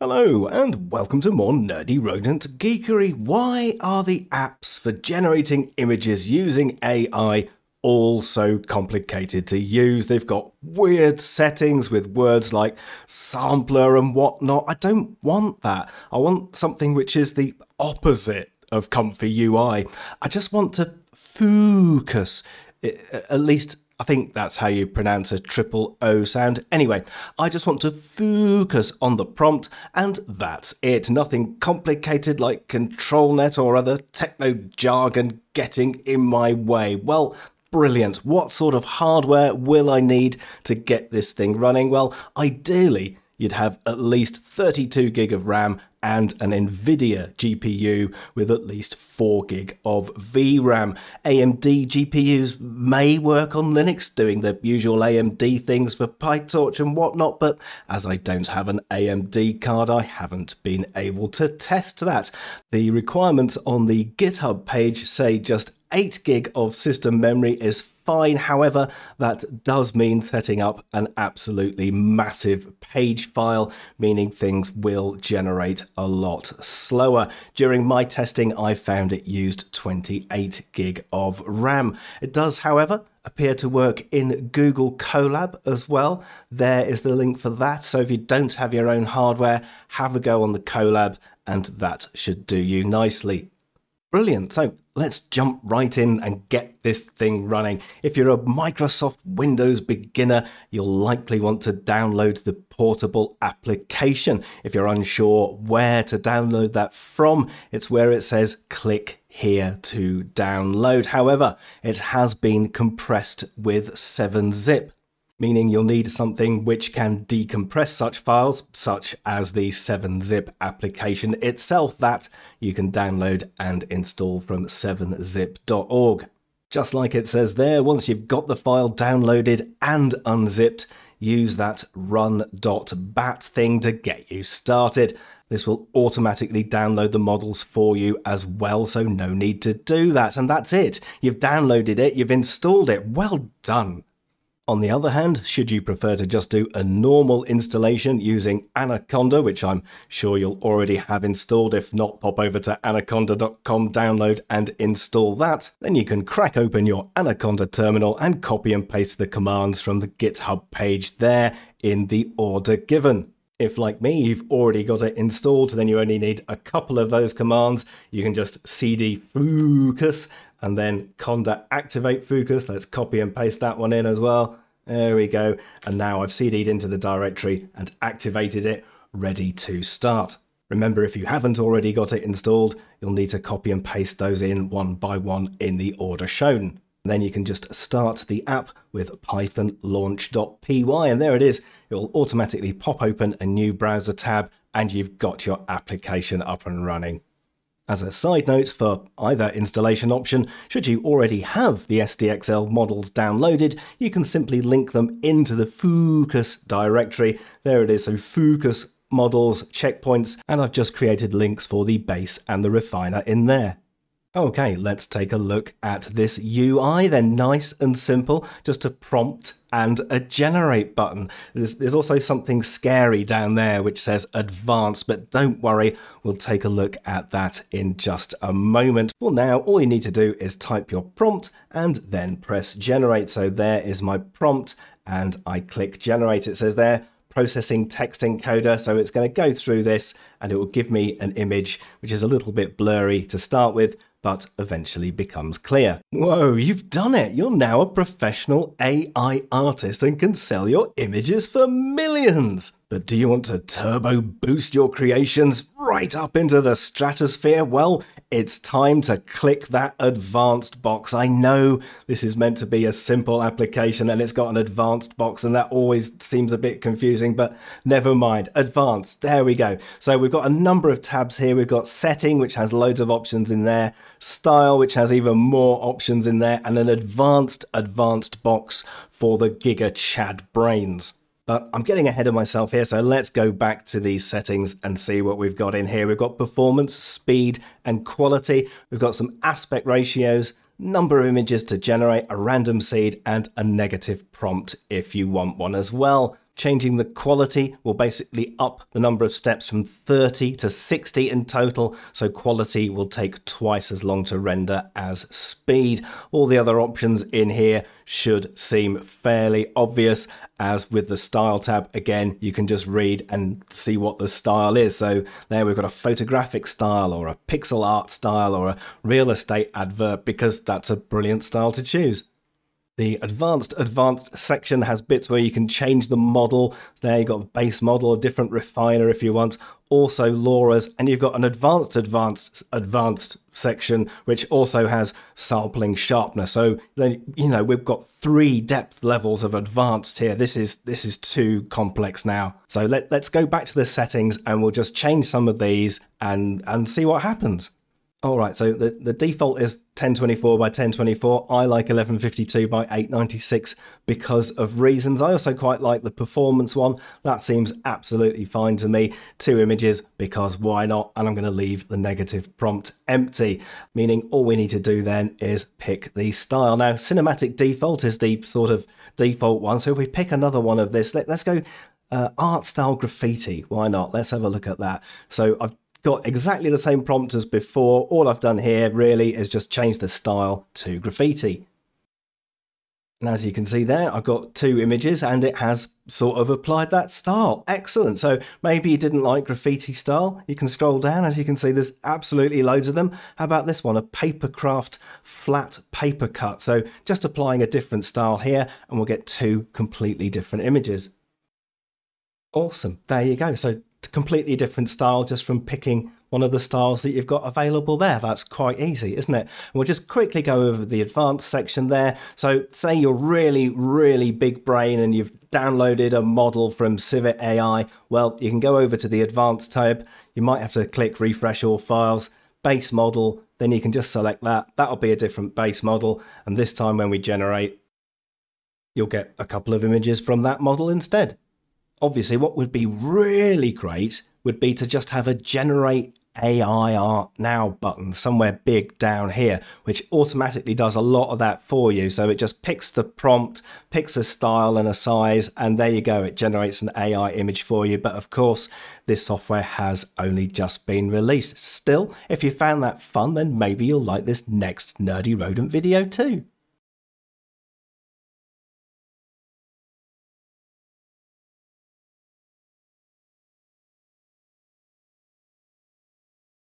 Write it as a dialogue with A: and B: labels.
A: Hello, and welcome to more Nerdy Rodent Geekery. Why are the apps for generating images using AI all so complicated to use? They've got weird settings with words like sampler and whatnot. I don't want that. I want something which is the opposite of comfy UI. I just want to focus, at least I think that's how you pronounce a triple O sound. Anyway, I just want to focus on the prompt, and that's it. Nothing complicated like ControlNet or other techno jargon getting in my way. Well, brilliant. What sort of hardware will I need to get this thing running? Well, ideally, you'd have at least 32 gig of RAM and an NVIDIA GPU with at least 4 gig of VRAM. AMD GPUs may work on Linux, doing the usual AMD things for PyTorch and whatnot, but as I don't have an AMD card, I haven't been able to test that. The requirements on the GitHub page say just 8 gig of system memory is fine. However, that does mean setting up an absolutely massive page file, meaning things will generate a lot slower. During my testing, I found it used 28 gig of RAM. It does, however, appear to work in Google Colab as well. There is the link for that. So if you don't have your own hardware, have a go on the Colab and that should do you nicely. Brilliant. So let's jump right in and get this thing running. If you're a Microsoft Windows beginner, you'll likely want to download the portable application. If you're unsure where to download that from, it's where it says click here to download. However, it has been compressed with 7-zip meaning you'll need something which can decompress such files, such as the 7-zip application itself that you can download and install from 7zip.org. Just like it says there, once you've got the file downloaded and unzipped, use that run.bat thing to get you started. This will automatically download the models for you as well, so no need to do that. And that's it. You've downloaded it, you've installed it. Well done. On the other hand, should you prefer to just do a normal installation using Anaconda, which I'm sure you'll already have installed, if not, pop over to anaconda.com, download and install that, then you can crack open your Anaconda terminal and copy and paste the commands from the GitHub page there in the order given. If, like me, you've already got it installed, then you only need a couple of those commands. You can just cd Fooocus and then conda activate fooocus. Let's copy and paste that one in as well. There we go. And now I've CD'd into the directory and activated it, ready to start. Remember, if you haven't already got it installed, you'll need to copy and paste those in one by one in the order shown. then you can just start the app with python launch.py, and there it is. It will automatically pop open a new browser tab, and you've got your application up and running. As a side note, for either installation option, should you already have the SDXL models downloaded, you can simply link them into the Fooocus directory. There it is, so Fooocus models, checkpoints, and I've just created links for the base and the refiner in there. Okay, let's take a look at this UI. They're nice and simple, just a prompt and a generate button. There's, there's, also something scary down there which says advanced, but don't worry, we'll take a look at that in just a moment. Well, now all you need to do is type your prompt and then press generate. So there is my prompt and I click generate. It says there, processing text encoder. So it's going to go through this and it will give me an image which is a little bit blurry to start with, but eventually becomes clear. Whoa, you've done it! You're now a professional AI artist and can sell your images for millions! But do you want to turbo boost your creations right up into the stratosphere? Well, it's time to click that advanced box. I know this is meant to be a simple application and it's got an advanced box and that always seems a bit confusing, but never mind. Advanced, there we go. So we've got a number of tabs here. We've got setting, which has loads of options in there, style, which has even more options in there, and an advanced, advanced box for the Giga Chad brains. But I'm getting ahead of myself here, so let's go back to these settings and see what we've got in here. We've got performance, speed, and quality. We've got some aspect ratios, number of images to generate, a random seed, and a negative prompt if you want one as well. Changing the quality will basically up the number of steps from 30 to 60 in total, so quality will take twice as long to render as speed. All the other options in here should seem fairly obvious. As with the style tab again you can just read and see what the style is. So there we've got a photographic style or a pixel art style or a real estate advert because that's a brilliant style to choose the advanced advanced section has bits where you can change the model. There you've got a base model, a different refiner if you want, also LoRA's, and you've got an advanced advanced advanced section which also has sampling sharpness. So then you know we've got three depth levels of advanced here. This is this is too complex now. So let, let's go back to the settings and we'll just change some of these and and see what happens. All right, so the, the default is 1024 by 1024. I like 1152 by 896 because of reasons. I also quite like the performance one. That seems absolutely fine to me. Two images because why not? And I'm going to leave the negative prompt empty, meaning all we need to do then is pick the style. Now, cinematic default is the sort of default one. So if we pick another one of this, let, us go uh, art style graffiti. Why not? Let's have a look at that. So I've got exactly the same prompt as before. All I've done here really is just change the style to graffiti. And as you can see there, I've got two images and it has sort of applied that style. Excellent. So maybe you didn't like graffiti style. You can scroll down. As you can see, there's absolutely loads of them. How about this one? A papercraft flat paper cut. So just applying a different style here and we'll get two completely different images. Awesome. There you go. So completely different style just from picking one of the styles that you've got available there. That's quite easy, isn't it? And we'll just quickly go over the advanced section there. So say you're really, really big brain and you've downloaded a model from Civitai. Well, you can go over to the advanced tab. You might have to click refresh all files, base model, then you can just select that. That'll be a different base model. And this time when we generate, you'll get a couple of images from that model instead obviously, what would be really great would be to just have a generate AI art now button somewhere big down here, which automatically does a lot of that for you. So it just picks the prompt, picks a style and a size, and there you go. It generates an AI image for you. But of course, this software has only just been released. Still, if you found that fun, then maybe you'll like this next Nerdy Rodent video too.